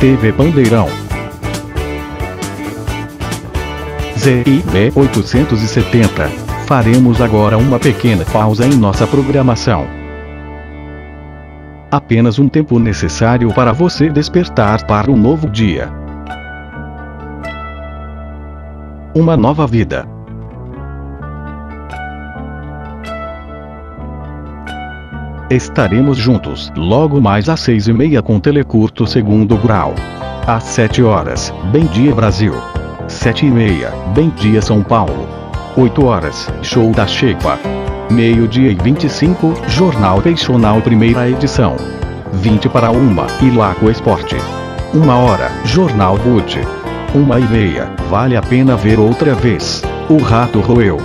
TV Bandeirão. ZIB 870. Faremos agora uma pequena pausa em nossa programação. Apenas um tempo necessário para você despertar para um novo dia. Uma nova vida. Estaremos juntos logo mais às seis e meia com Telecurto Segundo Grau. Às sete horas, Bem Dia Brasil. Sete e meia, Bem Dia São Paulo. Oito horas, Show da Xepa. Meio-dia e 25, Jornal Peixonal Primeira Edição. 20 para uma, Ilaco Esporte. Uma hora, Jornal Bute. Uma e meia, vale a pena ver outra vez. O Rato Roeu.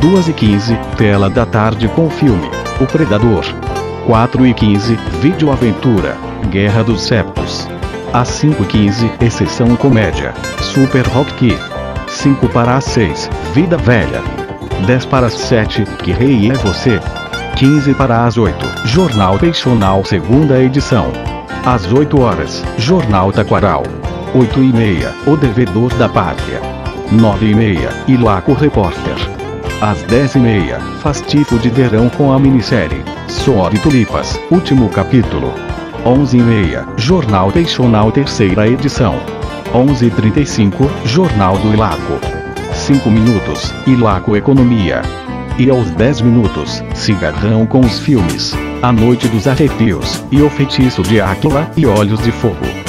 Duas e quinze, tela da tarde com filme. O Predador. 4 e 15, Vídeo Aventura, Guerra dos Septos. Às 5 e 15, Exceção Comédia, Super Rock Key. 5 para as 6, Vida Velha. 10 para as 7, Que Rei é Você. 15 para as 8, Jornal Peixonal Segunda Edição. Às 8 horas, Jornal Taquaral. 8 e meia, O Devedor da Pátria. 9 e meia, Ilaco Repórter. Às 10 e meia, Fastifo de Verão com a minissérie Suor e Tulipas, último capítulo. 11 e meia, Jornal Peixonal terceira edição. 11 e 35, Jornal do Ilaco. 5 minutos, Ilaco Economia. E aos 10 minutos, Cigarrão com os filmes. A Noite dos Arrepios, e O Feitiço de Áquila e Olhos de Fogo.